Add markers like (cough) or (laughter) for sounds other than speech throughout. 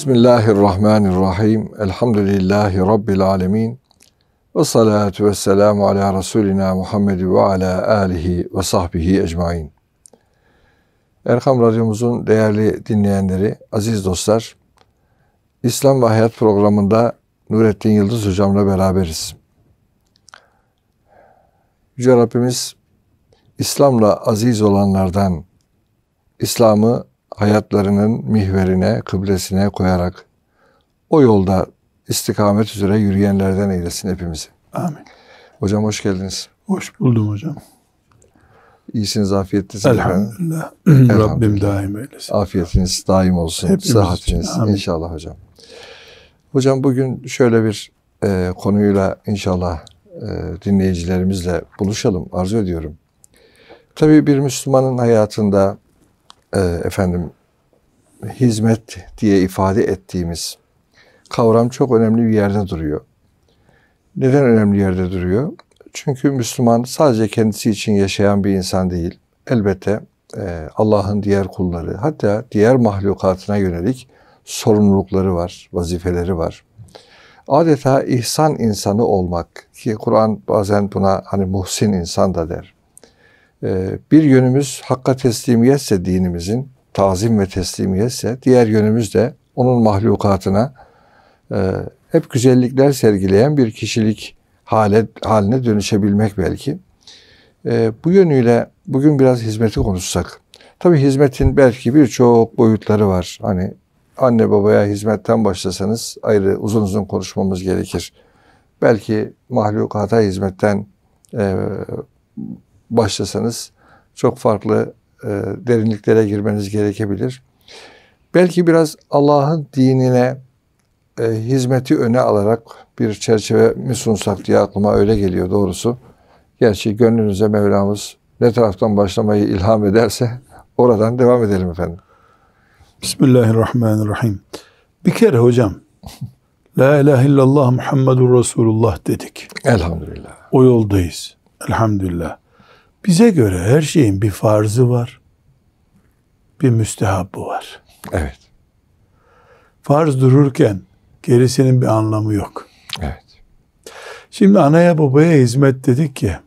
Bismillahirrahmanirrahim. Elhamdülillahi Rabbil alemin. Ve salatu ve selamu ala Resulina Muhammed ve ala alihi ve sahbihi ecmain. Erkam Radyomuzun değerli dinleyenleri, aziz dostlar, İslam ve Hayat programında Nurettin Yıldız hocamla beraberiz. Yüce Rabbimiz İslam'la aziz olanlardan İslam'ı hayatlarının mihverine, kıblesine koyarak o yolda istikamet üzere yürüyenlerden eylesin hepimizi. Amin. Hocam hoş geldiniz. Hoş buldum hocam. İyisiniz, afiyetlisiniz. Elhamdülillah. (clears throat) Elhamdülillah. Rabbim daim eylesin. Afiyetiniz daim olsun. Hepimiz Sıhhatiniz için. Amin. inşallah hocam. Hocam bugün şöyle bir e, konuyla inşallah e, dinleyicilerimizle buluşalım arzu ediyorum. Tabii bir Müslümanın hayatında e, efendim hizmet diye ifade ettiğimiz kavram çok önemli bir yerde duruyor. Neden önemli yerde duruyor? Çünkü Müslüman sadece kendisi için yaşayan bir insan değil. Elbette e, Allah'ın diğer kulları hatta diğer mahlukatına yönelik sorumlulukları var, vazifeleri var. Adeta ihsan insanı olmak ki Kur'an bazen buna hani muhsin insan da der. E, bir yönümüz hakka teslimiyetse dinimizin, tazim ve teslimiyetse diğer yönümüz de onun mahlukatına e, hep güzellikler sergileyen bir kişilik hale, haline dönüşebilmek belki. E, bu yönüyle bugün biraz hizmeti konuşsak. Tabii hizmetin belki birçok boyutları var. Hani anne babaya hizmetten başlasanız ayrı uzun uzun konuşmamız gerekir. Belki mahlukata hizmetten e, başlasanız çok farklı e, derinliklere girmeniz gerekebilir. Belki biraz Allah'ın dinine e, hizmeti öne alarak bir çerçeve mi sunsak diye aklıma öyle geliyor doğrusu. Gerçi gönlünüze Mevlamız ne taraftan başlamayı ilham ederse (laughs) oradan devam edelim efendim. Bismillahirrahmanirrahim. Bir kere hocam (laughs) La ilahe illallah Muhammedur Resulullah dedik. Elhamdülillah. O yoldayız. Elhamdülillah. Bize göre her şeyin bir farzı var. Bir müstehabı var. Evet. Farz dururken gerisinin bir anlamı yok. Evet. Şimdi anaya babaya hizmet dedik ya.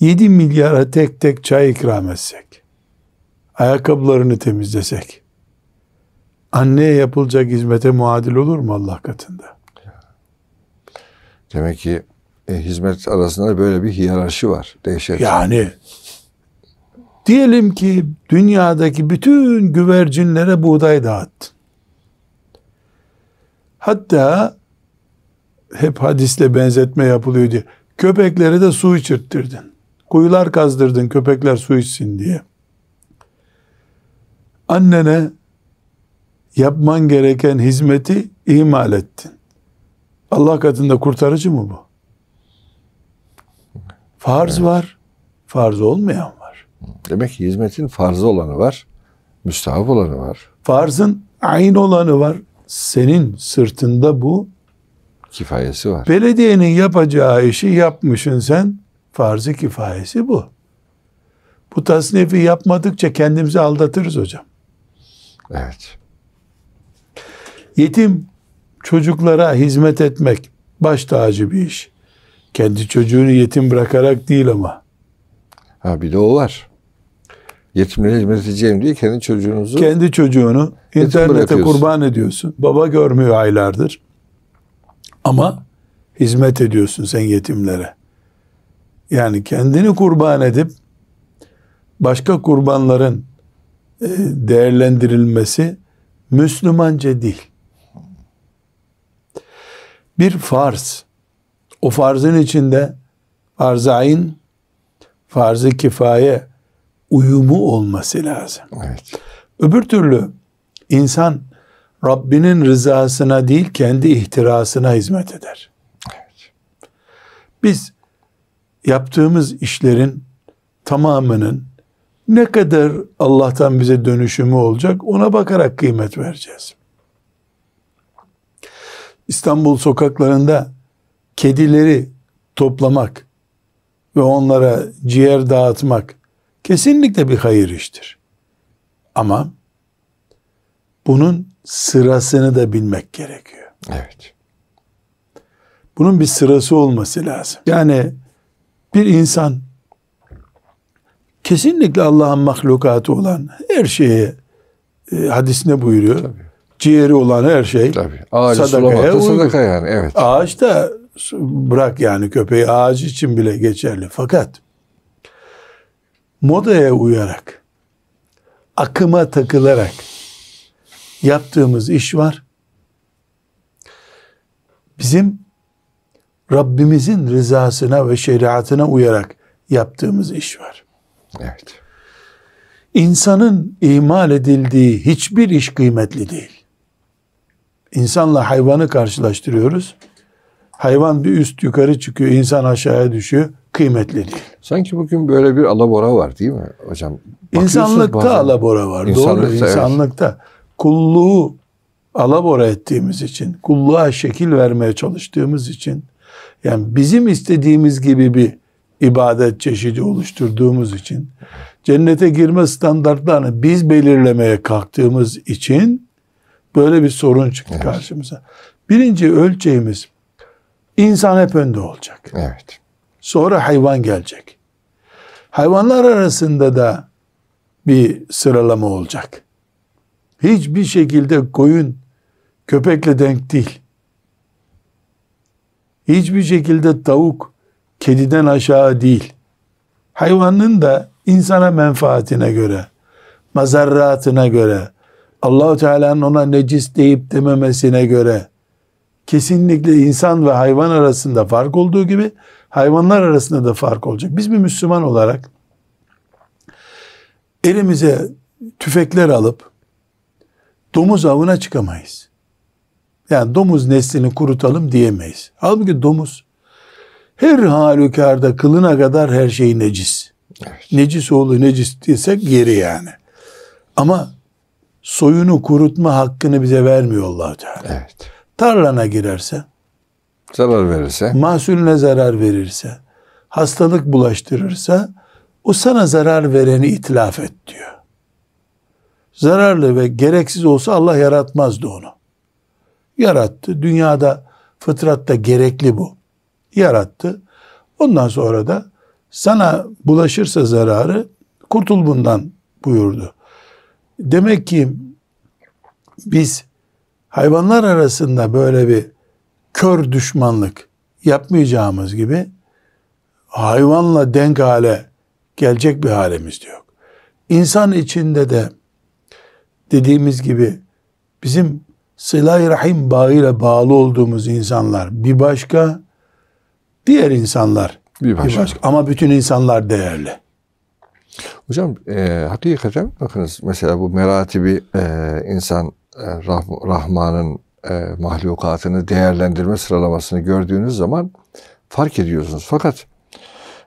7 milyara tek tek çay ikram etsek. Ayakkabılarını temizlesek. Anneye yapılacak hizmete muadil olur mu Allah katında? Demek ki e, hizmet arasında böyle bir hiyerarşi var. Dehşet. Yani diyelim ki dünyadaki bütün güvercinlere buğday dağıttın. Hatta hep hadisle benzetme yapılıyor diye köpeklere de su içirttirdin. Kuyular kazdırdın köpekler su içsin diye. Annene yapman gereken hizmeti ihmal ettin. Allah katında kurtarıcı mı bu? Farz var, farz olmayan var. Demek ki hizmetin farzı olanı var, müstahap olanı var. Farzın ayn olanı var. Senin sırtında bu. Kifayesi var. Belediyenin yapacağı işi yapmışsın sen. Farz-ı kifayesi bu. Bu tasnifi yapmadıkça kendimizi aldatırız hocam. Evet. Yetim çocuklara hizmet etmek baş tacı bir iş. Kendi çocuğunu yetim bırakarak değil ama. Ha bir de o var. Yetimlere hizmet edeceğim diye kendi çocuğunuzu Kendi çocuğunu internete kurban ediyorsun. Baba görmüyor aylardır. Ama hizmet ediyorsun sen yetimlere. Yani kendini kurban edip başka kurbanların e, değerlendirilmesi Müslümanca değil. Bir farz. O farzın içinde farz-ı ayn, farz-ı kifaye uyumu olması lazım. evet. Öbür türlü insan Rabbinin rızasına değil kendi ihtirasına hizmet eder. Biz yaptığımız işlerin tamamının ne kadar Allah'tan bize dönüşümü olacak ona bakarak kıymet vereceğiz. İstanbul sokaklarında kedileri toplamak ve onlara ciğer dağıtmak kesinlikle bir hayır iştir. Ama bunun sırasını da bilmek gerekiyor. Evet. Bunun bir sırası olması lazım. Yani bir insan kesinlikle Allah'ın mahlukatı olan her şeye e, hadisine buyuruyor. Tabii. Ciğeri olan her şey Tabii. Ağacı sadakaya sadaka yani. Evet. Ağaç da bırak yani köpeği ağaç için bile geçerli. Fakat modaya uyarak akıma takılarak yaptığımız iş var. Bizim Rabbimizin rızasına ve şeriatına uyarak yaptığımız iş var. Evet. İnsanın ihmal edildiği hiçbir iş kıymetli değil. İnsanla hayvanı karşılaştırıyoruz. Hayvan bir üst yukarı çıkıyor, insan aşağıya düşüyor. Kıymetli değil. Sanki bugün böyle bir alabora var değil mi hocam? İnsanlıkta bazen- alabora var. İnsanlıkta, Doğru. evet. İnsanlıkta kulluğu alabora ettiğimiz için, kulluğa şekil vermeye çalıştığımız için, yani bizim istediğimiz gibi bir ibadet çeşidi oluşturduğumuz için, cennete girme standartlarını biz belirlemeye kalktığımız için böyle bir sorun çıktı Evet. karşımıza. Birinci ölçeğimiz insan hep önde olacak. Evet. Sonra hayvan gelecek. Hayvanlar arasında da bir sıralama olacak. Hiçbir şekilde koyun köpekle denk değil. Hiçbir şekilde tavuk kediden aşağı değil. Hayvanın da insana menfaatine göre, mazarratına göre, Allahu Teala'nın ona necis deyip dememesine göre kesinlikle insan ve hayvan arasında fark olduğu gibi hayvanlar arasında da fark olacak. Biz bir Müslüman olarak elimize tüfekler alıp domuz avına çıkamayız. Yani domuz neslini kurutalım diyemeyiz. Halbuki domuz her halükarda kılına kadar her şey necis. Evet. Necis oğlu necis desek yeri yani. Ama soyunu kurutma hakkını bize vermiyor allah Teala. Evet. Tarlana girerse, Zarar verirse mahsulüne zarar verirse, hastalık bulaştırırsa o sana zarar vereni itlaf et diyor. Zararlı ve gereksiz olsa Allah yaratmazdı onu. Yarattı. Dünyada fıtratta gerekli bu. Yarattı. Ondan sonra da sana bulaşırsa zararı kurtul bundan buyurdu. Demek ki biz hayvanlar arasında böyle bir kör düşmanlık yapmayacağımız gibi hayvanla denk hale gelecek bir halimiz de yok. İnsan içinde de dediğimiz gibi bizim sıla-i rahim bağıyla bağlı olduğumuz insanlar bir başka, diğer insanlar bir bir başka. başka. Ama bütün insanlar değerli. Hocam e, hakikaten bakınız mesela bu meratibi e, insan Rah- Rahman'ın e, mahlukatını değerlendirme sıralamasını gördüğünüz zaman fark ediyorsunuz. Fakat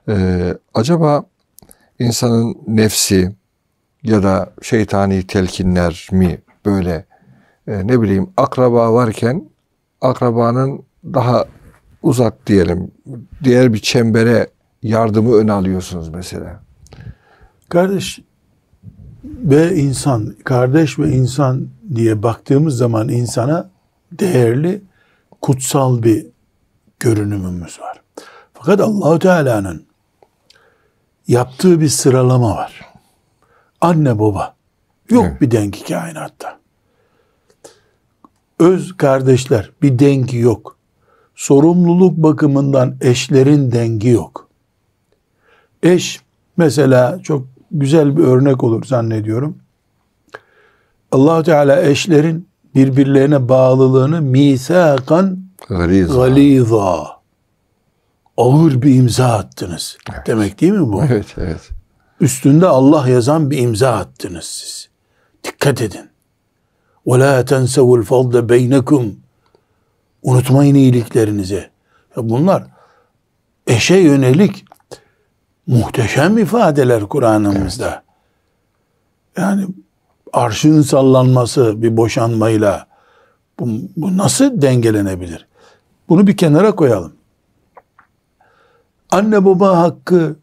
e, acaba insanın nefsi ya da şeytani telkinler mi böyle e, ne bileyim akraba varken akrabanın daha uzak diyelim diğer bir çembere yardımı öne alıyorsunuz mesela. Kardeş ve insan, kardeş ve insan diye baktığımız zaman insana değerli, kutsal bir görünümümüz var. Fakat Allahu Teala'nın yaptığı bir sıralama var. Anne baba. Yok Evet. bir dengi kainatta. Öz kardeşler bir dengi yok. Sorumluluk bakımından eşlerin dengi yok. Eş mesela çok güzel bir örnek olur zannediyorum allah Teala eşlerin birbirlerine bağlılığını misakan Galiz. galiza ağır bir imza attınız. Demek değil mi bu? Evet, evet. Üstünde Allah yazan bir imza attınız siz. Dikkat edin. وَلَا تَنْسَوُ الْفَضْلَ بَيْنَكُمْ Unutmayın iyiliklerinizi. Ya bunlar eşe yönelik muhteşem ifadeler Kur'an'ımızda. Yani arşın sallanması bir boşanmayla bu, bu nasıl dengelenebilir? Bunu bir kenara koyalım. Anne baba hakkı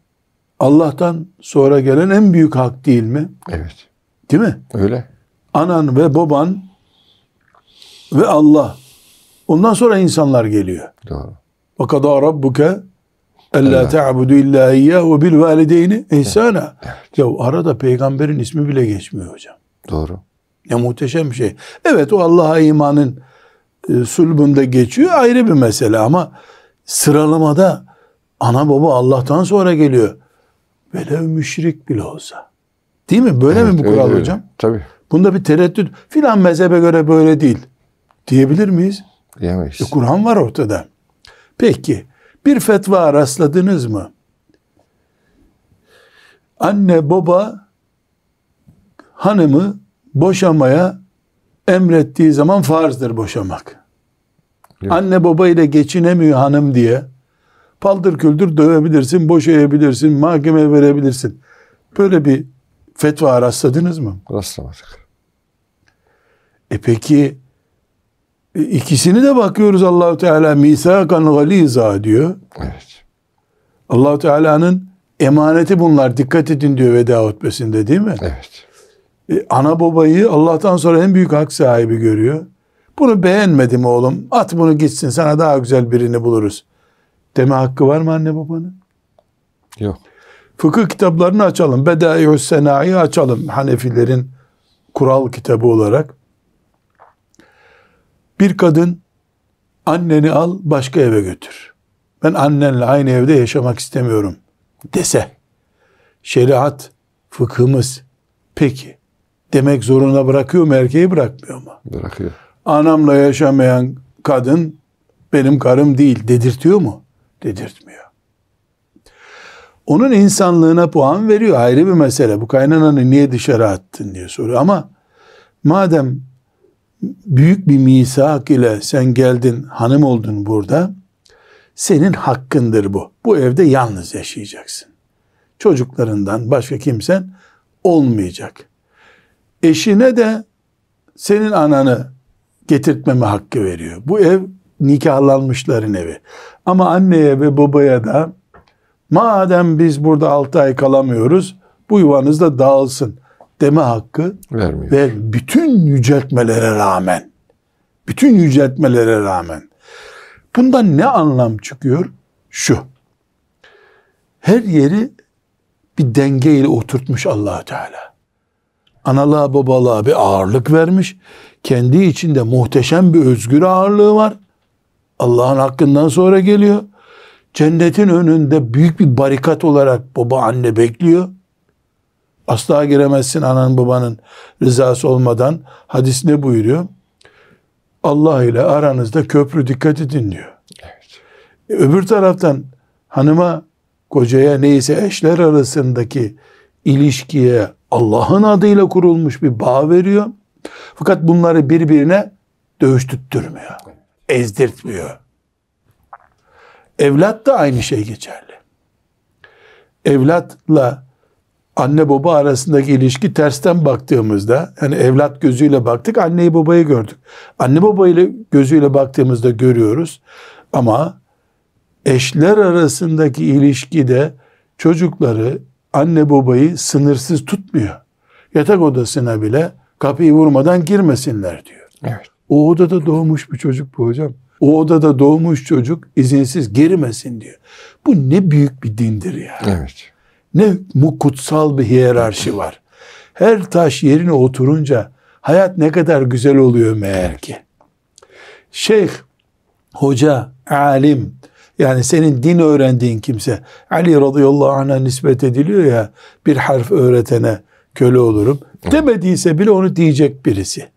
Allah'tan sonra gelen en büyük hak değil mi? Evet. Değil mi? Öyle. Anan ve baban ve Allah. Ondan sonra insanlar geliyor. Doğru. Ve kadâ rabbuke ellâ Evet. te'abudu illâ iyyâhu bil valideyni ihsâna. Ya arada peygamberin ismi bile geçmiyor hocam. Doğru. Ne muhteşem bir şey. Evet o Allah'a imanın e, geçiyor ayrı bir mesele ama sıralamada ana baba Allah'tan sonra geliyor. Velev müşrik bile olsa. Değil mi? Böyle mi Evet, bu öyle, kural öyle. hocam? Tabii. Bunda bir tereddüt filan mezhebe göre böyle değil. Diyebilir miyiz? Diyemeyiz. E, Kur'an var ortada. Peki bir fetva rastladınız mı? Anne baba hanımı boşamaya emrettiği zaman farzdır boşamak. Yok. Anne baba ile geçinemiyor hanım diye paldır küldür dövebilirsin, boşayabilirsin, mahkemeye verebilirsin. Böyle bir fetva rastladınız mı? Rastlamadık. E peki e, ikisini de bakıyoruz Allahu Teala misakan galiza diyor. Evet. Allahu Teala'nın emaneti bunlar dikkat edin diyor veda hutbesinde değil mi? Evet. E, ana babayı Allah'tan sonra en büyük hak sahibi görüyor. Bunu beğenmedim oğlum. At bunu gitsin sana daha güzel birini buluruz. Deme hakkı var mı anne babanın? Yok. Fıkıh kitaplarını açalım. Bedaius Sena'yı açalım. Hanefilerin kural kitabı olarak. Bir kadın anneni al başka eve götür. Ben annenle aynı evde yaşamak istemiyorum dese. Şeriat, fıkhımız peki demek zorunda bırakıyor mu erkeği bırakmıyor mu? Bırakıyor. Anamla yaşamayan kadın benim karım değil dedirtiyor mu? Dedirtmiyor. Onun insanlığına puan veriyor ayrı bir mesele. Bu kaynananı niye dışarı attın diye soruyor. Ama madem büyük bir misak ile sen geldin hanım oldun burada senin hakkındır bu. Bu evde yalnız yaşayacaksın. Çocuklarından başka kimsen olmayacak. Eşine de senin ananı getirtmeme hakkı veriyor. Bu ev nikahlanmışların evi. Ama anneye ve babaya da madem biz burada 6 ay kalamıyoruz bu yuvanız da dağılsın deme hakkı Vermiyor. ve bütün yüceltmelere rağmen bütün yüceltmelere rağmen bundan ne anlam çıkıyor? Şu. Her yeri bir dengeyle oturtmuş allah Teala. Analığa babalığa bir ağırlık vermiş. Kendi içinde muhteşem bir özgür ağırlığı var. Allah'ın hakkından sonra geliyor. Cennetin önünde büyük bir barikat olarak baba anne bekliyor. Asla giremezsin anan babanın rızası olmadan. Hadis ne buyuruyor? Allah ile aranızda köprü dikkat edin diyor. Evet. E, öbür taraftan hanıma, kocaya neyse eşler arasındaki ilişkiye Allah'ın adıyla kurulmuş bir bağ veriyor. Fakat bunları birbirine dövüştürtmüyor. Ezdirtmiyor. Evlat da aynı şey geçerli. Evlatla anne baba arasındaki ilişki tersten baktığımızda yani evlat gözüyle baktık anneyi babayı gördük. Anne babayla gözüyle baktığımızda görüyoruz ama eşler arasındaki ilişkide çocukları anne babayı sınırsız tutmuyor. Yatak odasına bile kapıyı vurmadan girmesinler diyor. Evet. O odada doğmuş bir çocuk bu hocam. O odada doğmuş çocuk izinsiz girmesin diyor. Bu ne büyük bir dindir ya. Evet. Ne mu kutsal bir hiyerarşi var. Her taş yerine oturunca hayat ne kadar güzel oluyor meğer ki. Şeyh, hoca, alim, yani senin din öğrendiğin kimse, Ali radıyallahu anh'a nispet ediliyor ya, bir harf öğretene köle olurum. Demediyse bile onu diyecek birisi.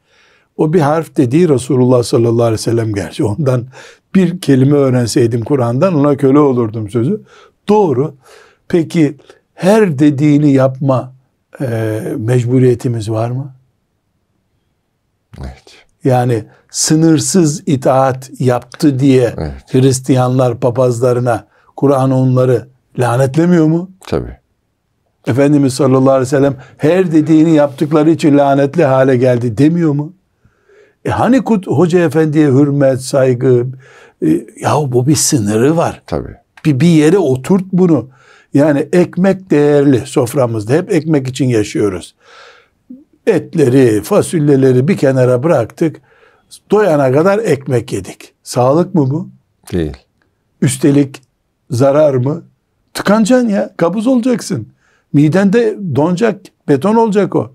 O bir harf dediği Resulullah sallallahu aleyhi ve sellem gerçi. Ondan bir kelime öğrenseydim Kur'an'dan ona köle olurdum sözü. Doğru. Peki her dediğini yapma e, mecburiyetimiz var mı? Evet. Yani sınırsız itaat yaptı diye Evet. Hristiyanlar papazlarına Kur'an onları lanetlemiyor mu? Tabii. Efendimiz sallallahu aleyhi ve sellem her dediğini yaptıkları için lanetli hale geldi demiyor mu? E hani hoca efendiye hürmet, saygı, e, ya bu bir sınırı var. Tabii. Bir, bir yere oturt bunu. Yani ekmek değerli soframızda. Hep ekmek için yaşıyoruz. Etleri, fasulyeleri bir kenara bıraktık. Doyana kadar ekmek yedik. Sağlık mı bu? Değil. Üstelik zarar mı? Tıkanacaksın ya. Kabuz olacaksın. Midende donacak. Beton olacak o.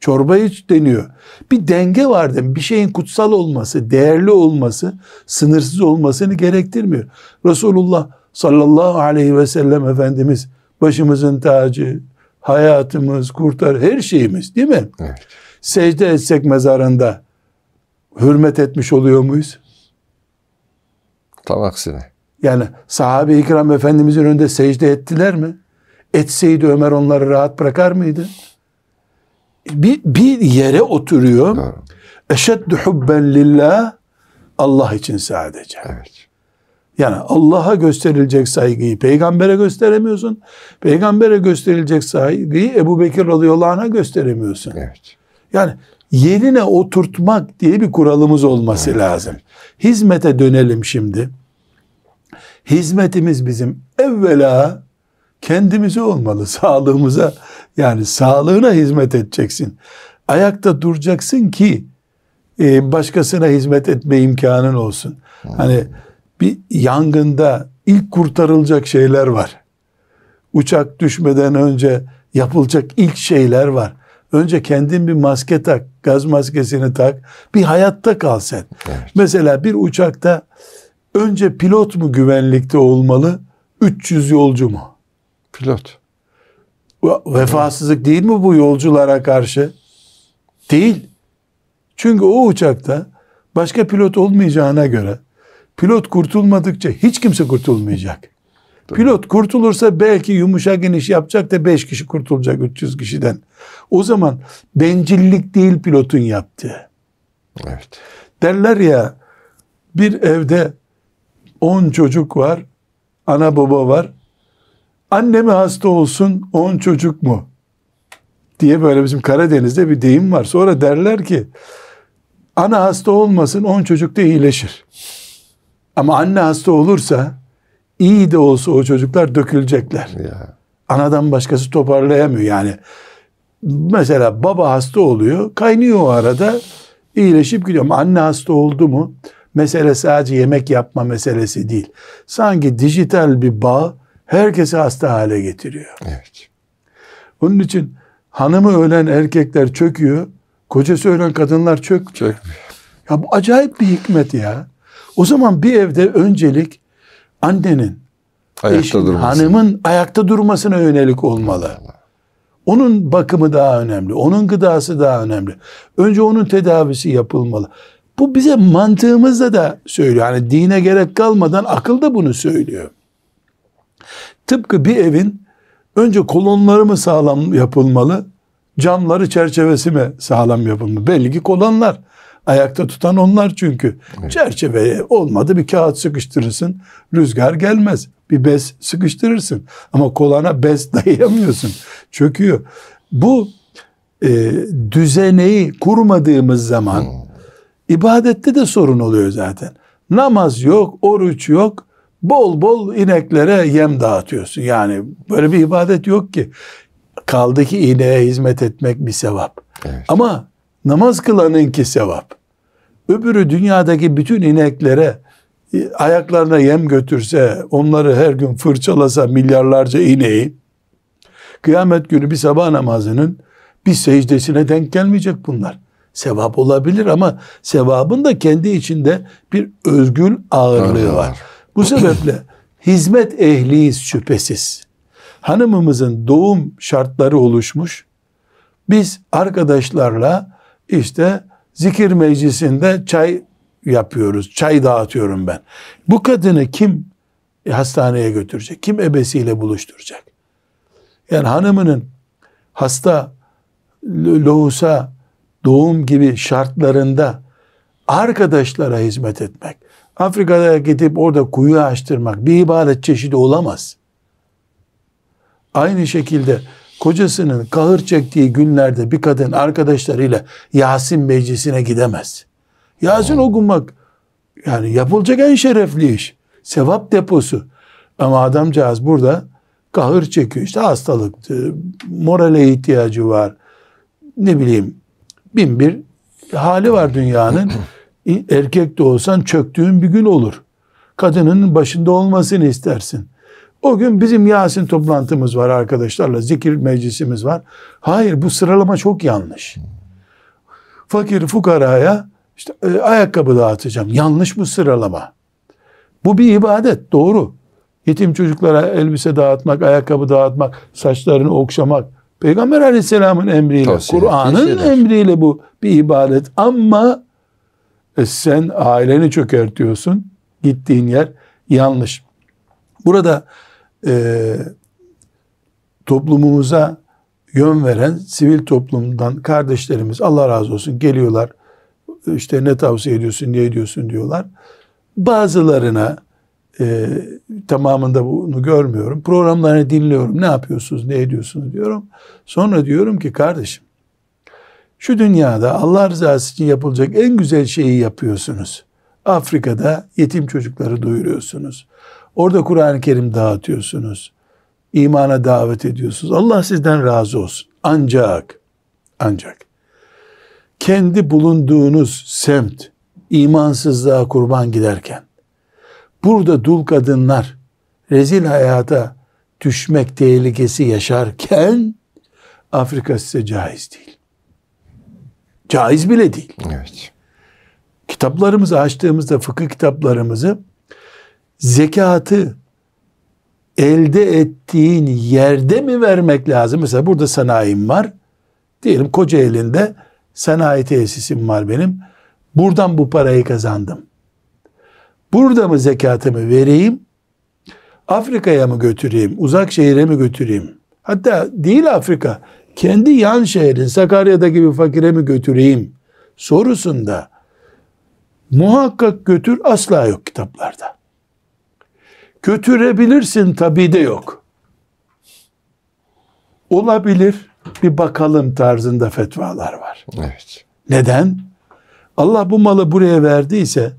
Çorba iç deniyor. Bir denge var? Bir şeyin kutsal olması, değerli olması, sınırsız olmasını gerektirmiyor. Resulullah sallallahu aleyhi ve sellem Efendimiz başımızın tacı, hayatımız, kurtar, her şeyimiz değil mi? Evet. Secde etsek mezarında hürmet etmiş oluyor muyuz? Tam aksine. Yani sahabe-i ikram Efendimizin önünde secde ettiler mi? Etseydi Ömer onları rahat bırakar mıydı? Bir, bir yere oturuyor. Doğru. Eşeddü hubben lillah Allah için sadece. Evet. Yani Allah'a gösterilecek saygıyı peygambere gösteremiyorsun. Peygambere gösterilecek saygıyı Ebu Bekir radıyallahu anh'a gösteremiyorsun. Evet. Yani yerine oturtmak diye bir kuralımız olması lazım. Hizmete dönelim şimdi. Hizmetimiz bizim evvela kendimize olmalı. (laughs) Sağlığımıza yani sağlığına hizmet edeceksin. Ayakta duracaksın ki e, başkasına hizmet etme imkanın olsun. Hani bir yangında ilk kurtarılacak şeyler var. Uçak düşmeden önce yapılacak ilk şeyler var. Önce kendin bir maske tak, gaz maskesini tak, bir hayatta kal sen. Evet. Mesela bir uçakta önce pilot mu güvenlikte olmalı, 300 yolcu mu? Pilot. Vefasızlık değil mi bu yolculara karşı? Değil. Çünkü o uçakta başka pilot olmayacağına göre pilot kurtulmadıkça hiç kimse kurtulmayacak. Pilot kurtulursa belki yumuşak iniş yapacak da 5 kişi kurtulacak 300 kişiden. O zaman bencillik değil pilotun yaptığı. Evet. Derler ya bir evde 10 çocuk var, ana baba var. Anne mi hasta olsun 10 çocuk mu? diye böyle bizim Karadeniz'de bir deyim var. Sonra derler ki ana hasta olmasın 10 çocuk da iyileşir. Ama anne hasta olursa iyi de olsa o çocuklar dökülecekler. Ya. Anadan başkası toparlayamıyor yani. Mesela baba hasta oluyor, kaynıyor o arada, iyileşip gidiyor. Ama anne hasta oldu mu, mesele sadece yemek yapma meselesi değil. Sanki dijital bir bağ herkesi hasta hale getiriyor. Evet. Onun için hanımı ölen erkekler çöküyor, kocası ölen kadınlar çök. Çok Ya bu acayip bir hikmet ya. O zaman bir evde öncelik annenin, ayakta eşin, durması. hanımın ayakta durmasına yönelik olmalı. Onun bakımı daha önemli. Onun gıdası daha önemli. Önce onun tedavisi yapılmalı. Bu bize mantığımızda da söylüyor. Yani dine gerek kalmadan akıl da bunu söylüyor. Tıpkı bir evin önce kolonları mı sağlam yapılmalı, camları çerçevesi mi sağlam yapılmalı? Belli ki kolonlar. Ayakta tutan onlar çünkü. Çerçeve olmadı bir kağıt sıkıştırırsın, rüzgar gelmez. Bir bez sıkıştırırsın. Ama kolana bez (laughs) dayayamıyorsun. Çöküyor. Bu e, düzeneyi kurmadığımız zaman ibadette de sorun oluyor zaten. Namaz yok, oruç yok. Bol bol ineklere yem dağıtıyorsun. Yani böyle bir ibadet yok ki. Kaldı ki ineğe hizmet etmek bir sevap. Evet. Ama namaz kılanınki sevap. Öbürü dünyadaki bütün ineklere e, ayaklarına yem götürse, onları her gün fırçalasa milyarlarca ineği, kıyamet günü bir sabah namazının bir secdesine denk gelmeyecek bunlar. Sevap olabilir ama sevabın da kendi içinde bir özgül ağırlığı var. Bu sebeple (clears throat) hizmet ehliyiz şüphesiz. Hanımımızın doğum şartları oluşmuş. Biz arkadaşlarla işte zikir meclisinde çay yapıyoruz. Çay dağıtıyorum ben. Bu kadını kim hastaneye götürecek? Kim ebesiyle buluşturacak? Yani hanımının hasta, lo- lohusa, doğum gibi şartlarında arkadaşlara hizmet etmek, Afrika'ya gidip orada kuyu açtırmak bir ibadet çeşidi olamaz. Aynı şekilde kocasının kahır çektiği günlerde bir kadın arkadaşlarıyla Yasin meclisine gidemez. Yasin okunmak yani yapılacak en şerefli iş. Sevap deposu. Ama adamcağız burada kahır çekiyor. İşte hastalıktı, morale ihtiyacı var. Ne bileyim bin bir hali var dünyanın. (clears throat) Erkek de olsan çöktüğün bir gün olur. Kadının başında olmasını istersin. O gün bizim Yasin toplantımız var arkadaşlarla, zikir meclisimiz var. Hayır bu sıralama çok yanlış. Fakir fukaraya işte e, ayakkabı dağıtacağım. Yanlış bu sıralama. Bu bir ibadet doğru. Yetim çocuklara elbise dağıtmak, ayakkabı dağıtmak, saçlarını okşamak. Peygamber aleyhisselamın emriyle, Kur'an'ın emriyle bu bir ibadet. Ama e, sen aileni çökertiyorsun. Gittiğin yer yanlış. Burada e, toplumumuza yön veren sivil toplumdan kardeşlerimiz Allah razı olsun geliyorlar. İşte ne tavsiye ediyorsun, ne ediyorsun diyorlar. Bazılarına e, tamamında bunu görmüyorum. Programlarını dinliyorum. Ne yapıyorsunuz, ne ediyorsunuz diyorum. Sonra diyorum ki kardeşim şu dünyada Allah rızası için yapılacak en güzel şeyi yapıyorsunuz. Afrika'da yetim çocukları doyuruyorsunuz. Orada Kur'an-ı Kerim dağıtıyorsunuz. İmana davet ediyorsunuz. Allah sizden razı olsun. Ancak, ancak kendi bulunduğunuz semt imansızlığa kurban giderken burada dul kadınlar rezil hayata düşmek tehlikesi yaşarken Afrika size caiz değil. Caiz bile değil. Evet. Kitaplarımızı açtığımızda fıkıh kitaplarımızı zekatı elde ettiğin yerde mi vermek lazım? Mesela burada sanayim var. Diyelim koca elinde sanayi tesisim var benim. Buradan bu parayı kazandım. Burada mı zekatımı vereyim? Afrika'ya mı götüreyim? Uzak şehire mi götüreyim? Hatta değil Afrika. Kendi yan şehrin Sakarya'daki bir fakire mi götüreyim? Sorusunda muhakkak götür asla yok kitaplarda. Götürebilirsin tabi de yok. Olabilir bir bakalım tarzında fetvalar var. Evet. Neden? Allah bu malı buraya verdiyse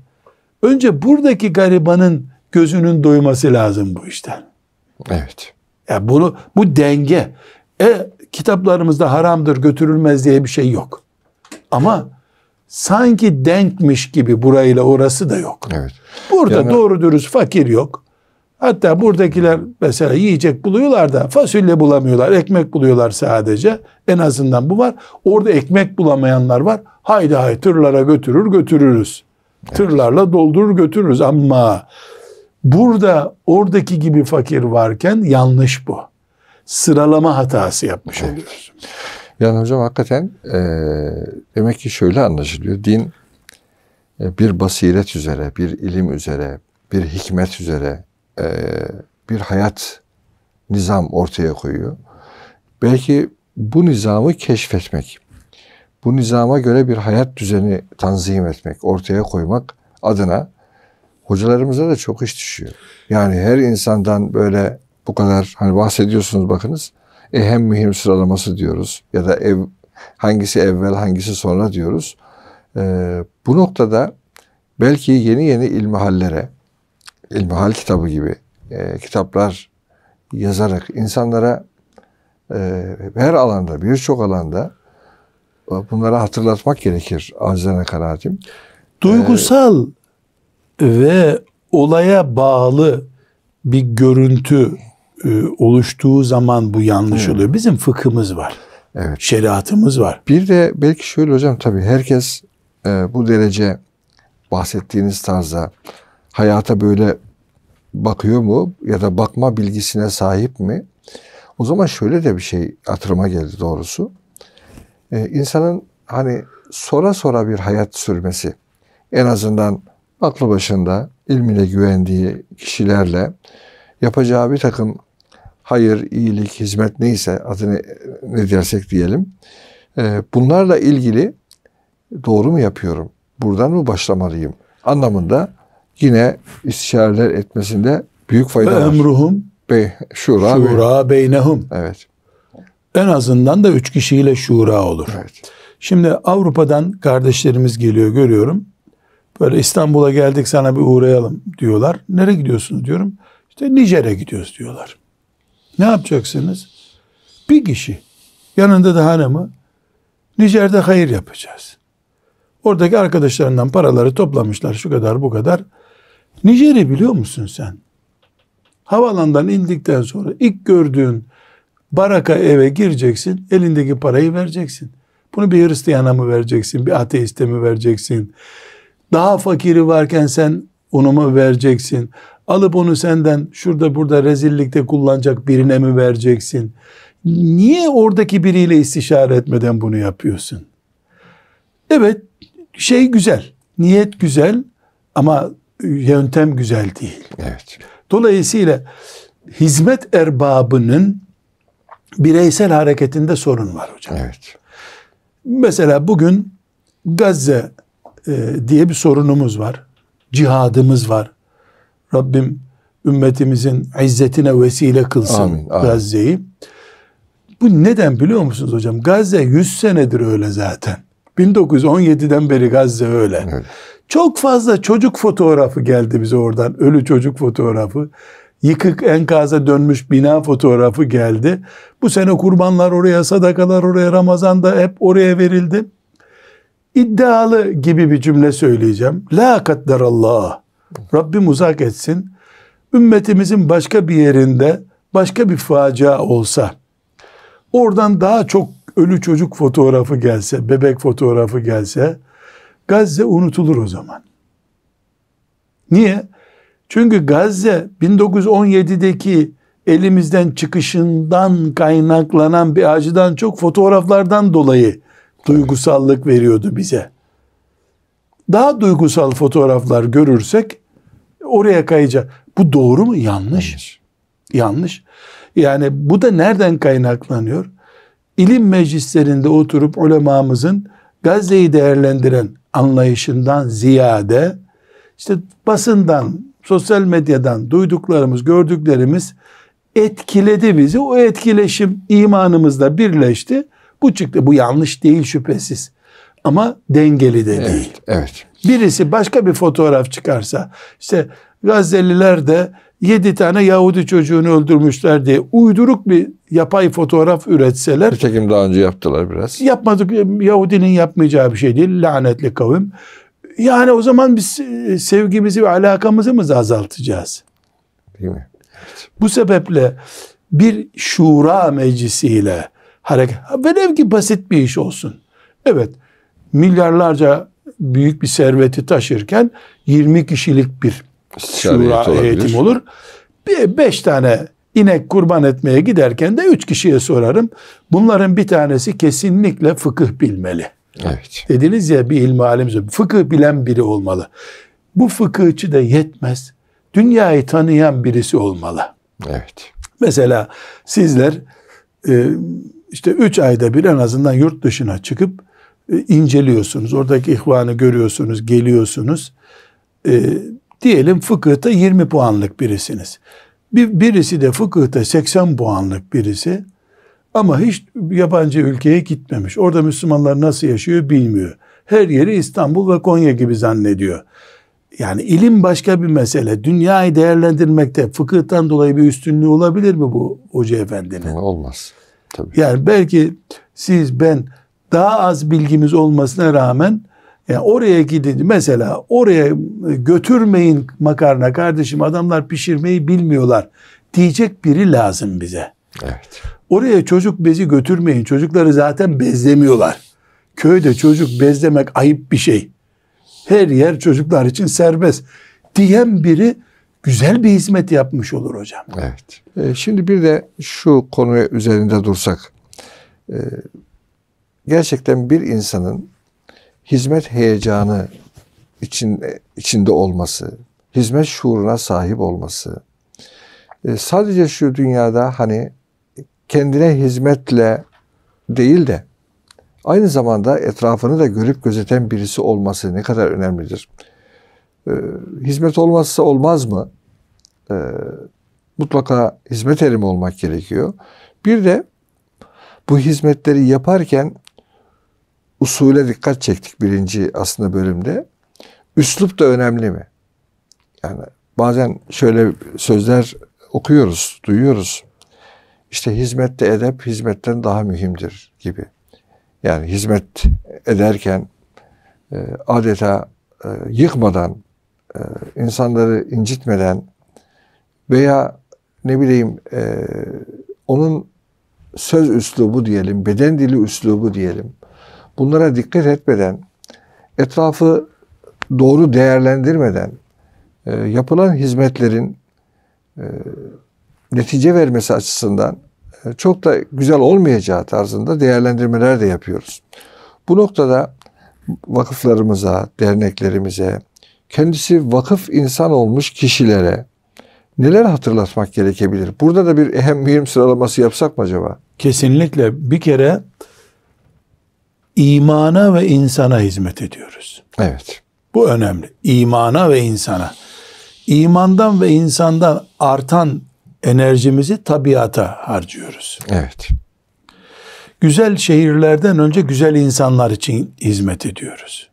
önce buradaki garibanın gözünün doyması lazım bu işten. Evet. Ya bunu bu denge. E kitaplarımızda haramdır götürülmez diye bir şey yok. Ama sanki denkmiş gibi burayla orası da yok. Evet. Burada Yani- doğru dürüst fakir yok. Hatta buradakiler mesela yiyecek buluyorlar da fasulye bulamıyorlar, ekmek buluyorlar sadece. En azından bu var. Orada ekmek bulamayanlar var. Haydi hay tırlara götürür götürürüz. Tırlarla doldurur götürürüz ama burada oradaki gibi fakir varken yanlış bu. Sıralama hatası yapmış oluyoruz. Yani hocam hakikaten eee, demek ki şöyle anlaşılıyor. Din e, bir basiret üzere, bir ilim üzere, bir hikmet üzere eee, bir hayat nizam ortaya koyuyor. Belki bu nizamı keşfetmek, bu nizama göre bir hayat düzeni tanzim etmek, ortaya koymak adına hocalarımıza da çok iş düşüyor. Yani her insandan böyle bu kadar hani bahsediyorsunuz bakınız ehem mühim sıralaması diyoruz ya da ev hangisi evvel hangisi sonra diyoruz. Ee, bu noktada belki yeni yeni ilmihallere ilmihal kitabı gibi e, kitaplar yazarak insanlara e, her alanda birçok alanda e, bunlara hatırlatmak gerekir acizane kanaatim. Duygusal ve olaya bağlı bir görüntü e, oluştuğu zaman bu yanlış oluyor. Bizim fıkhımız var. Evet. Şeriatımız var. Bir de belki şöyle hocam tabii herkes e, bu derece bahsettiğiniz tarzda hayata böyle bakıyor mu ya da bakma bilgisine sahip mi? O zaman şöyle de bir şey hatırıma geldi doğrusu. E, insanın hani sonra sonra bir hayat sürmesi en azından aklı başında ilmine güvendiği kişilerle yapacağı bir takım hayır, iyilik, hizmet neyse adını ne dersek diyelim. e, bunlarla ilgili doğru mu yapıyorum? Buradan mı başlamalıyım? Anlamında yine istişareler etmesinde büyük Ve fayda var. emruhum Be, şura, şura beynehum. Evet. En azından da üç kişiyle şura olur. Evet. Şimdi Avrupa'dan kardeşlerimiz geliyor görüyorum. Böyle İstanbul'a geldik sana bir uğrayalım diyorlar. Nereye gidiyorsunuz diyorum. İşte Nijer'e gidiyoruz diyorlar. Ne yapacaksınız? Bir kişi. Yanında da hanımı. Nijer'de hayır yapacağız. Oradaki arkadaşlarından paraları toplamışlar şu kadar bu kadar. Nijer'i biliyor musun sen? Havalandan indikten sonra ilk gördüğün baraka eve gireceksin, elindeki parayı vereceksin. Bunu bir Hristiyana mı vereceksin, bir ateiste mi vereceksin? Daha fakiri varken sen onu mu vereceksin? Alıp onu senden şurada burada rezillikte kullanacak birine mi vereceksin? Niye oradaki biriyle istişare etmeden bunu yapıyorsun? Evet, şey güzel, niyet güzel ama yöntem güzel değil. Evet. Dolayısıyla hizmet erbabının bireysel hareketinde sorun var hocam. Evet. Mesela bugün Gazze e, diye bir sorunumuz var. Cihadımız var. Rabbim ümmetimizin izzetine vesile kılsın Amin, amin. Gazze'yi. Bu neden biliyor musunuz hocam? Gazze 100 senedir öyle zaten. 1917'den beri Gazze öyle. Evet. Çok fazla çocuk fotoğrafı geldi bize oradan. Ölü çocuk fotoğrafı. Yıkık enkaza dönmüş bina fotoğrafı geldi. Bu sene kurbanlar oraya, sadakalar oraya, Ramazan'da hep oraya verildi. İddialı gibi bir cümle söyleyeceğim. La kadderallah. Rabbim uzak etsin. Ümmetimizin başka bir yerinde başka bir facia olsa oradan daha çok ölü çocuk fotoğrafı gelse, bebek fotoğrafı gelse Gazze unutulur o zaman. Niye? Çünkü Gazze 1917'deki elimizden çıkışından kaynaklanan bir acıdan çok fotoğraflardan dolayı duygusallık veriyordu bize. Daha duygusal fotoğraflar görürsek oraya kayacak. Bu doğru mu? Yanlış. Yanlış. Yani bu da nereden kaynaklanıyor? İlim meclislerinde oturup ulemamızın Gazze'yi değerlendiren anlayışından ziyade işte basından, sosyal medyadan duyduklarımız, gördüklerimiz etkiledi bizi. O etkileşim imanımızla birleşti. Bu çıktı. Bu yanlış değil şüphesiz. Ama dengeli de değil. Evet. Evet. Birisi başka bir fotoğraf çıkarsa işte Gazze'liler de 7 tane Yahudi çocuğunu öldürmüşler diye uyduruk bir yapay fotoğraf üretseler Nitekim daha önce yaptılar biraz. yapmadık Yahudinin yapmayacağı bir şey değil lanetli kavim. Yani o zaman biz e, sevgimizi ve alakamızı mı azaltacağız? Değil mi? Bu sebeple bir şura meclisiyle hareket, velev ki basit bir iş olsun. Evet, milyarlarca büyük bir serveti taşırken 20 kişilik bir şura eğitim olur. Bir beş tane inek kurban etmeye giderken de üç kişiye sorarım. Bunların bir tanesi kesinlikle fıkıh bilmeli. Evet. Dediniz ya bir ilmi alim, fıkıh bilen biri olmalı. Bu fıkıhçı da yetmez. Dünyayı tanıyan birisi olmalı. Evet. Mesela sizler e, işte üç ayda bir en azından yurt dışına çıkıp e, inceliyorsunuz. Oradaki ihvanı görüyorsunuz, geliyorsunuz. E, diyelim fıkıhta 20 puanlık birisiniz. Bir, birisi de fıkıhta 80 puanlık birisi. Ama hiç yabancı ülkeye gitmemiş. Orada Müslümanlar nasıl yaşıyor bilmiyor. Her yeri İstanbul ve Konya gibi zannediyor. Yani ilim başka bir mesele. Dünyayı değerlendirmekte fıkıhtan dolayı bir üstünlüğü olabilir mi bu hoca efendinin? Olmaz. Tabii. Yani belki siz ben daha az bilgimiz olmasına rağmen yani oraya gidin mesela oraya götürmeyin makarna kardeşim adamlar pişirmeyi bilmiyorlar diyecek biri lazım bize. Evet. Oraya çocuk bezi götürmeyin. Çocukları zaten bezlemiyorlar. Köyde çocuk bezlemek ayıp bir şey. Her yer çocuklar için serbest. Diyen biri güzel bir hizmet yapmış olur hocam. Evet. Ee, şimdi bir de şu konu üzerinde dursak. Ee, gerçekten bir insanın hizmet heyecanı için, içinde olması, hizmet şuuruna sahip olması, e, sadece şu dünyada hani kendine hizmetle değil de aynı zamanda etrafını da görüp gözeten birisi olması ne kadar önemlidir. Ee, hizmet olmazsa olmaz mı? Ee, mutlaka hizmet erimi olmak gerekiyor. Bir de bu hizmetleri yaparken usule dikkat çektik birinci aslında bölümde. Üslup da önemli mi? Yani bazen şöyle sözler okuyoruz, duyuyoruz. İşte hizmette edep hizmetten daha mühimdir gibi. Yani hizmet ederken e, adeta e, yıkmadan, e, insanları incitmeden veya ne bileyim onun söz üslubu diyelim, beden dili üslubu diyelim. Bunlara dikkat etmeden, etrafı doğru değerlendirmeden e, yapılan hizmetlerin e, netice vermesi açısından e, çok da güzel olmayacağı tarzında değerlendirmeler de yapıyoruz. Bu noktada vakıflarımıza, derneklerimize, kendisi vakıf insan olmuş kişilere neler hatırlatmak gerekebilir? Burada da bir ehem mühim sıralaması yapsak mı acaba? Kesinlikle bir kere imana ve insana hizmet ediyoruz. Evet. Bu önemli. İmana ve insana. İmandan ve insandan artan enerjimizi tabiata harcıyoruz. Evet. Güzel şehirlerden önce güzel insanlar için hizmet ediyoruz.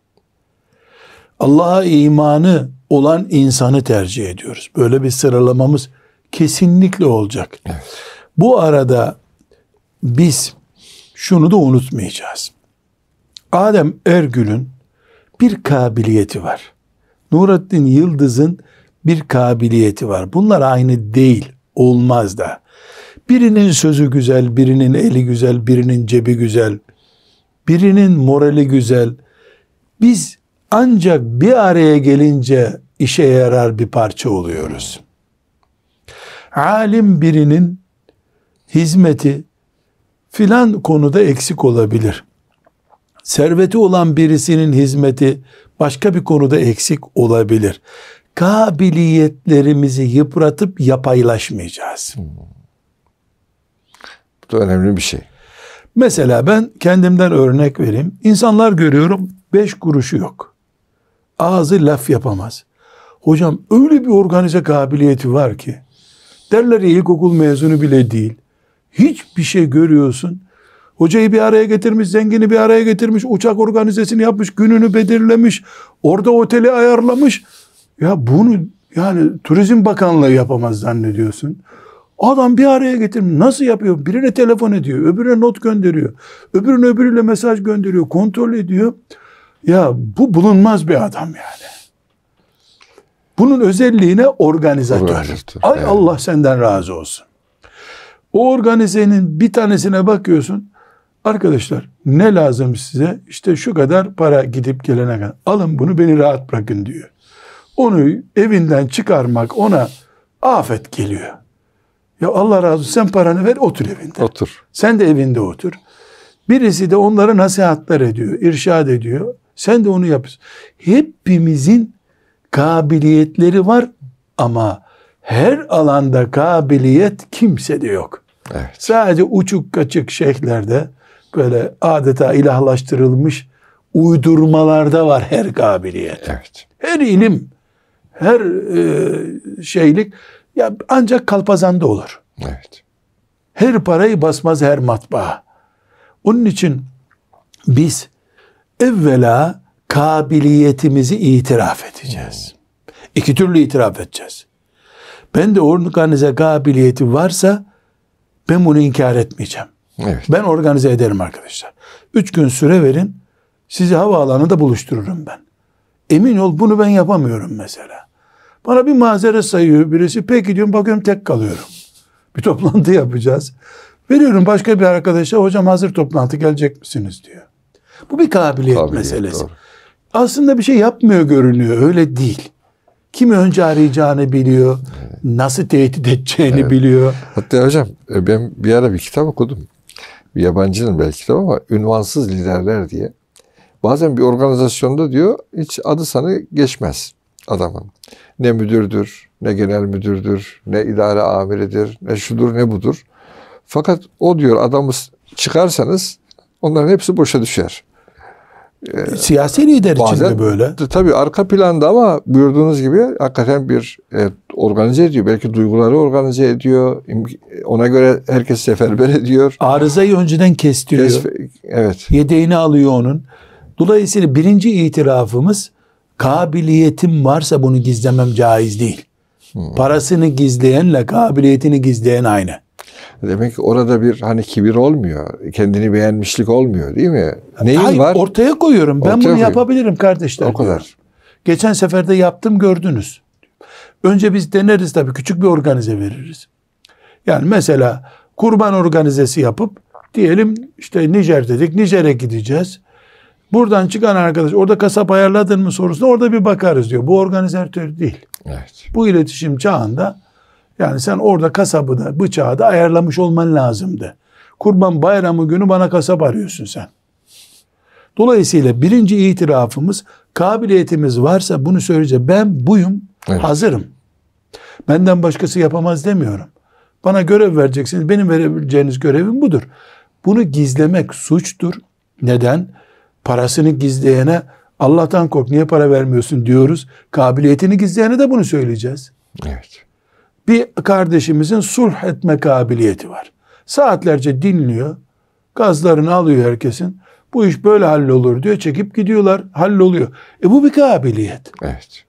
Allah'a imanı olan insanı tercih ediyoruz. Böyle bir sıralamamız kesinlikle olacak. Evet. Bu arada biz şunu da unutmayacağız. Adem Ergül'ün bir kabiliyeti var. Nurattin Yıldız'ın bir kabiliyeti var. Bunlar aynı değil, olmaz da. Birinin sözü güzel, birinin eli güzel, birinin cebi güzel, birinin morali güzel. Biz ancak bir araya gelince işe yarar bir parça oluyoruz. Alim birinin hizmeti filan konuda eksik olabilir. Serveti olan birisinin hizmeti başka bir konuda eksik olabilir. Kabiliyetlerimizi yıpratıp yapaylaşmayacağız. Bu da önemli bir şey. Mesela ben kendimden örnek vereyim. İnsanlar görüyorum beş kuruşu yok. Ağzı laf yapamaz. Hocam öyle bir organize kabiliyeti var ki. Derler ya ilkokul mezunu bile değil. Hiçbir şey görüyorsun. Hocayı bir araya getirmiş, zengini bir araya getirmiş, uçak organizesini yapmış, gününü belirlemiş, orada oteli ayarlamış. Ya bunu yani Turizm Bakanlığı yapamaz zannediyorsun. Adam bir araya getirmiş. Nasıl yapıyor? Birine telefon ediyor, öbürüne not gönderiyor. Öbürüne öbürüyle mesaj gönderiyor, kontrol ediyor. Ya bu bulunmaz bir adam yani. Bunun özelliğine organizatör. Organizatör, Ay evet. Allah senden razı olsun. O organizenin bir tanesine bakıyorsun. Arkadaşlar ne lazım size? İşte şu kadar para gidip gelene kadar. Alın bunu beni rahat bırakın diyor. Onu evinden çıkarmak ona afet geliyor. Ya Allah razı olsun sen paranı ver otur evinde. Otur. Sen de evinde otur. Birisi de onlara nasihatler ediyor, irşad ediyor. Sen de onu yapıyorsun. Hepimizin kabiliyetleri var ama her alanda kabiliyet kimsede yok. Evet. Sadece uçuk kaçık şeyhlerde böyle adeta ilahlaştırılmış uydurmalarda var her kabiliyet. Evet. Her ilim, her e, şeylik ya ancak kalpazanda olur. Evet. Her parayı basmaz her matbaa. Onun için biz evvela kabiliyetimizi itiraf edeceğiz. İki türlü itiraf edeceğiz. Ben de organize kabiliyeti varsa ben bunu inkar etmeyeceğim. Evet. Ben organize ederim arkadaşlar. Üç gün süre verin. Sizi havaalanında buluştururum ben. Emin ol bunu ben yapamıyorum mesela. Bana bir mazeret sayıyor birisi. Peki diyorum bakıyorum tek kalıyorum. (laughs) Bir toplantı yapacağız. Veriyorum başka bir arkadaşa hocam hazır toplantı gelecek misiniz diyor. Bu bir kabiliyet, Kabiliyet, meselesi. doğru. Aslında bir şey yapmıyor görünüyor. Öyle değil. Kimi önce arayacağını biliyor. Nasıl tehdit edeceğini biliyor. Hatta hocam e, ben bir ara bir kitap okudum. Bir yabancının belki kitap ama ünvansız liderler diye. Bazen bir organizasyonda diyor hiç adı sanı geçmez adamın. Ne müdürdür, ne genel müdürdür, ne idare amiridir, ne şudur ne budur. Fakat o diyor adamı çıkarsanız onların hepsi boşa düşer. Siyasi lider için Bazen de böyle. tabii arka planda ama buyurduğunuz gibi hakikaten bir e, organize ediyor. Belki duyguları organize ediyor. Ona göre herkes seferber ediyor. Arızayı önceden kestiriyor. Kesfe- evet. Yedeğini alıyor onun. Dolayısıyla birinci itirafımız kabiliyetim varsa bunu gizlemem caiz değil. Parasını gizleyenle kabiliyetini gizleyen aynı. Demek ki orada bir hani kibir olmuyor. Kendini beğenmişlik olmuyor değil mi? Neyin Hayır, var? Ortaya koyuyorum. Ben Ortaya bunu koyuyorum. yapabilirim kardeşler. O kadar. diyorum. Geçen seferde yaptım gördünüz. Önce biz deneriz tabii küçük bir organize veririz. Yani mesela kurban organizesi yapıp diyelim işte Nijer dedik Nijer'e gideceğiz. Buradan çıkan arkadaş orada kasap ayarladın mı sorusuna orada bir bakarız diyor. Bu organizatör değil. Evet. Bu iletişim çağında yani sen orada kasabı da bıçağı da ayarlamış olman lazımdı. Kurban bayramı günü bana kasap arıyorsun sen. Dolayısıyla birinci itirafımız kabiliyetimiz varsa bunu söyleyeceğiz. Ben buyum, Evet. hazırım. Benden başkası yapamaz demiyorum. Bana görev vereceksiniz. Benim verebileceğiniz görevim budur. Bunu gizlemek suçtur. Neden? Parasını gizleyene Allah'tan kork niye para vermiyorsun diyoruz. Kabiliyetini gizleyene de bunu söyleyeceğiz. Evet. Bir kardeşimizin sulh etme kabiliyeti var. Saatlerce dinliyor. Gazlarını alıyor herkesin. Bu iş böyle hallolur diyor. Çekip gidiyorlar. Halloluyor. E bu bir kabiliyet. Evet.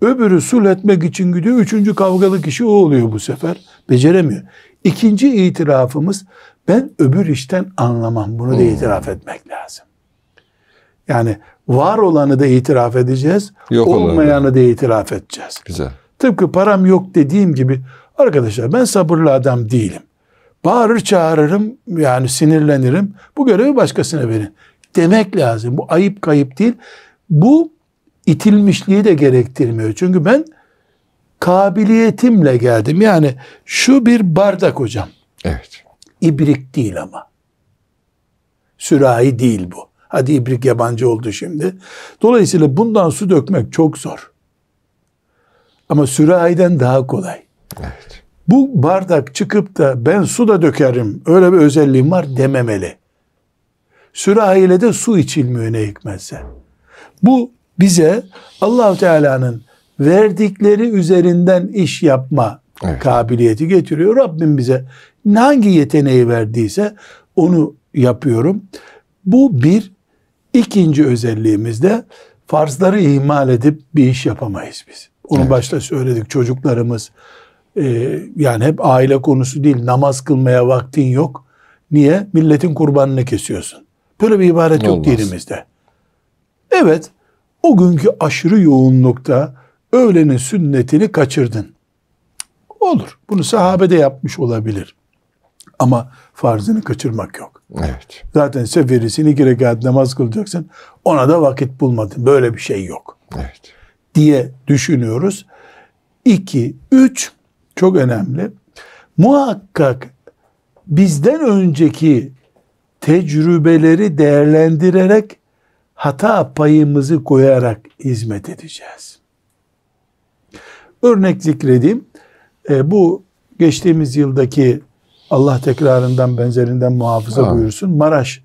Öbürü sulh etmek için gidiyor. Üçüncü kavgalı kişi o oluyor bu sefer. Beceremiyor. İkinci itirafımız ben öbür işten anlamam. Bunu da itiraf etmek lazım. Yani var olanı da itiraf edeceğiz. Yok olmayanı da itiraf edeceğiz. Güzel. Tıpkı param yok dediğim gibi arkadaşlar ben sabırlı adam değilim. Bağırır çağırırım yani sinirlenirim. Bu görevi başkasına verin. Demek lazım. Bu ayıp kayıp değil. Bu itilmişliği de gerektirmiyor. Çünkü ben kabiliyetimle geldim. Yani şu bir bardak hocam. Evet. İbrik değil ama. Sürahi değil bu. Hadi ibrik yabancı oldu şimdi. Dolayısıyla bundan su dökmek çok zor. Ama sürahiden daha kolay. Evet. Bu bardak çıkıp da ben su da dökerim öyle bir özelliğim var dememeli. Sürahiyle de su içilmiyor ne hikmetse. Bu bize Allahu Teala'nın verdikleri üzerinden iş yapma Evet. kabiliyeti getiriyor. Rabbim bize hangi yeteneği verdiyse onu yapıyorum. Bu bir. ikinci özelliğimiz de farzları ihmal edip bir iş yapamayız biz. Onu Evet. başta söyledik çocuklarımız e, yani hep aile konusu değil namaz kılmaya vaktin yok. Niye? Milletin kurbanını kesiyorsun. Böyle bir ibaret yok Olmaz. dinimizde. Evet o günkü aşırı yoğunlukta öğlenin sünnetini kaçırdın. Olur. Bunu sahabe de yapmış olabilir. Ama farzını kaçırmak yok. Evet. Zaten seferisini iki rekat namaz kılacaksın. Ona da vakit bulmadın. Böyle bir şey yok Evet. Diye düşünüyoruz. İki, üç çok önemli. Muhakkak bizden önceki tecrübeleri değerlendirerek hata payımızı koyarak hizmet edeceğiz. Örnek zikredeyim. E, bu geçtiğimiz yıldaki Allah tekrarından benzerinden muhafaza Amin. buyursun. Maraş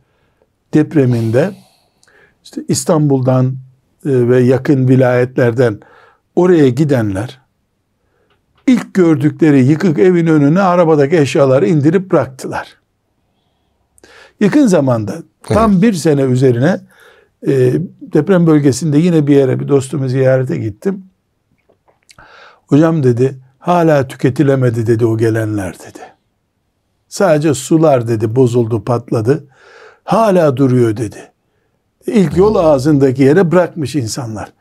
depreminde işte İstanbul'dan ve yakın vilayetlerden oraya gidenler ilk gördükleri yıkık evin önüne arabadaki eşyaları indirip bıraktılar. Yakın zamanda tam bir sene üzerine e, deprem bölgesinde yine bir yere bir dostumu ziyarete gittim. Hocam dedi hala tüketilemedi dedi o gelenler dedi. Sadece sular dedi bozuldu patladı. Hala duruyor dedi. İlk yol ağzındaki yere bırakmış insanlar.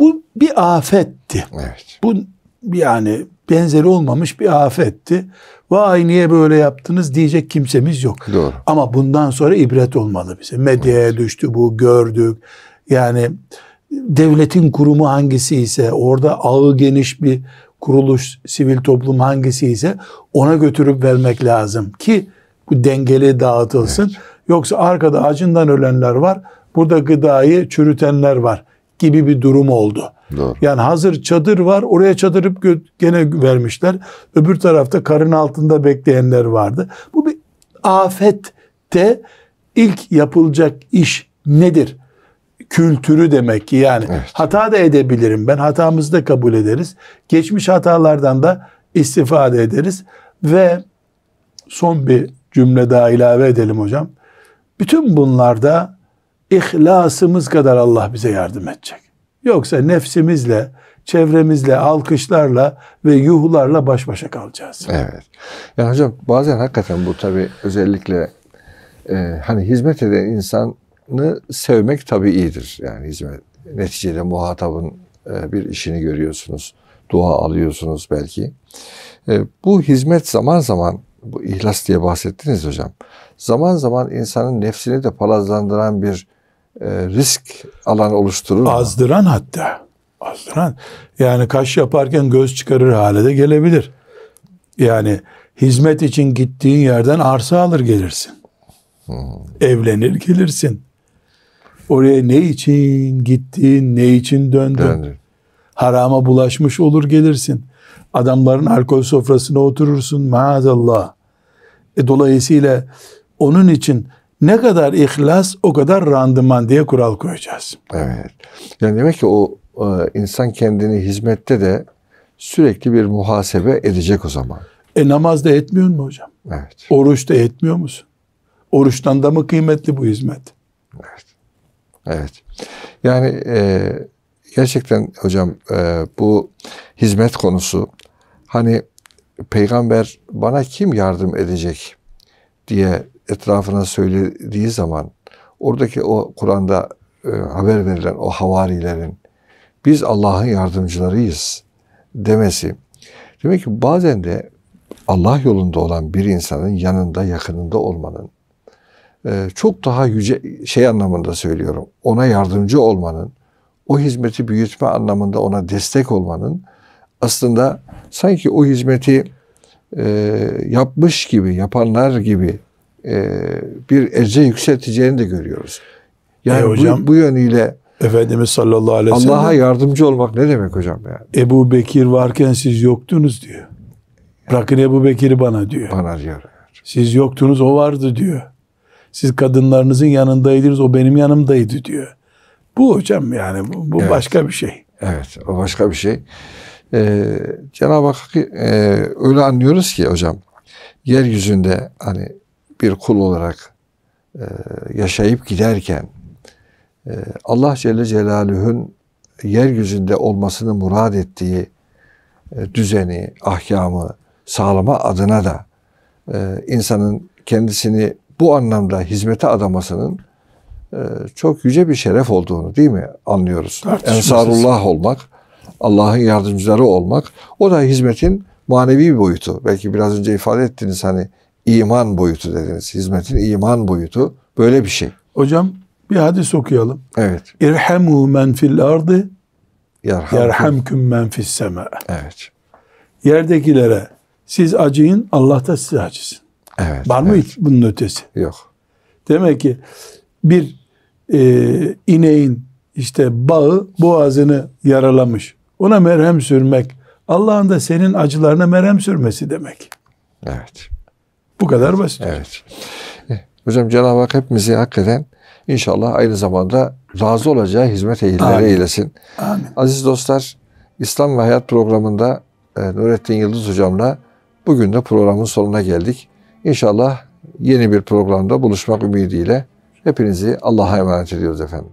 Bu bir afetti. Evet. Bu yani benzeri olmamış bir afetti. Vay niye böyle yaptınız diyecek kimsemiz yok. Doğru. Ama bundan sonra ibret olmalı bize. Medyaya düştü bu gördük. Yani devletin kurumu hangisi ise orada ağı geniş bir kuruluş, sivil toplum hangisi ise ona götürüp vermek lazım ki bu dengeli dağıtılsın. Yoksa arkada acından ölenler var. Burada gıdayı çürütenler var gibi bir durum oldu. Doğru. Yani hazır çadır var oraya çadırıp gene vermişler. Öbür tarafta karın altında bekleyenler vardı. Bu bir afette ilk yapılacak iş nedir? Kültürü demek ki yani Evet. hata da edebilirim ben hatamızı da kabul ederiz. Geçmiş hatalardan da istifade ederiz ve son bir cümle daha ilave edelim hocam. Bütün bunlarda ihlasımız kadar Allah bize yardım edecek. Yoksa nefsimizle çevremizle, alkışlarla ve yuhlarla baş başa kalacağız. Evet. Yani hocam bazen hakikaten bu tabii özellikle e, hani hizmet eden insanı sevmek tabii iyidir. Yani hizmet neticede muhatabın e, bir işini görüyorsunuz. Dua alıyorsunuz belki. E, bu hizmet zaman zaman bu ihlas diye bahsettiniz hocam. Zaman zaman insanın nefsini de palazlandıran bir risk alanı oluşturur. mu? Azdıran hatta. Azdıran. Yani kaş yaparken göz çıkarır hale de gelebilir. Yani hizmet için gittiğin yerden arsa alır gelirsin. Evlenir gelirsin. Oraya ne için gittin, ne için döndün? Döndü. Harama bulaşmış olur gelirsin. Adamların alkol sofrasına oturursun maazallah. E, dolayısıyla onun için ne kadar ihlas o kadar randıman diye kural koyacağız. Evet. Yani demek ki o e, insan kendini hizmette de sürekli bir muhasebe edecek o zaman. E namazda etmiyor mu hocam? Evet. Oruçta etmiyor musun? Oruçtan da mı kıymetli bu hizmet? Evet. Evet. Yani e, gerçekten hocam e, bu hizmet konusu hani peygamber bana kim yardım edecek diye etrafına söylediği zaman oradaki o Kur'an'da e, haber verilen o havarilerin biz Allah'ın yardımcılarıyız demesi demek ki bazen de Allah yolunda olan bir insanın yanında yakınında olmanın e, çok daha yüce şey anlamında söylüyorum. Ona yardımcı olmanın, o hizmeti büyütme anlamında ona destek olmanın aslında sanki o hizmeti e, yapmış gibi, yapanlar gibi bir ece yükselteceğini de görüyoruz. Yani E hocam, bu, bu yönüyle Efendimiz sallallahu aleyhi ve sellem Allah'a yardımcı olmak ne demek hocam yani? Ebu Bekir varken siz yoktunuz diyor. Bırakın Ebu Bekir'i bana diyor. Bana diyor. Siz yoktunuz o vardı diyor. Siz kadınlarınızın yanındaydınız o benim yanımdaydı diyor. Bu hocam yani bu, bu Evet. başka bir şey. Evet, o başka bir şey. Ee, Cenab-ı Hak e, öyle anlıyoruz ki hocam, yeryüzünde hani bir kul olarak e, yaşayıp giderken e, Allah Celle Celaluhu'nun yeryüzünde olmasını murad ettiği e, düzeni, ahkamı sağlama adına da e, insanın kendisini bu anlamda hizmete adamasının e, çok yüce bir şeref olduğunu değil mi anlıyoruz? Ensarullah olmak, Allah'ın yardımcıları olmak, o da hizmetin manevi bir boyutu. Belki biraz önce ifade ettiniz hani iman boyutu dediniz. Hizmetin iman boyutu böyle bir şey. Hocam bir hadis okuyalım. Evet. İrhamu men fil ardı yerhamküm men fis sema. Evet. Yerdekilere siz acıyın Allah da size acısın. Evet. Var mı evet. hiç bunun ötesi? Yok. Demek ki bir e, ineğin işte bağı boğazını yaralamış. Ona merhem sürmek Allah'ın da senin acılarına merhem sürmesi demek. Evet. Bu kadar basit. Evet. Eh, Hocam Cenab-ı Hak hepimizi hakikaten inşallah aynı zamanda razı olacağı hizmet ehilleri Amin. eylesin. Amin. Aziz dostlar, İslam ve Hayat programında e, Nurettin Yıldız hocamla bugün de programın sonuna geldik. İnşallah yeni bir programda buluşmak ümidiyle hepinizi Allah'a emanet ediyoruz efendim.